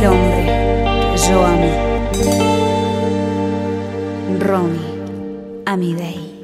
el hombre que yo amo. Romy Amidei.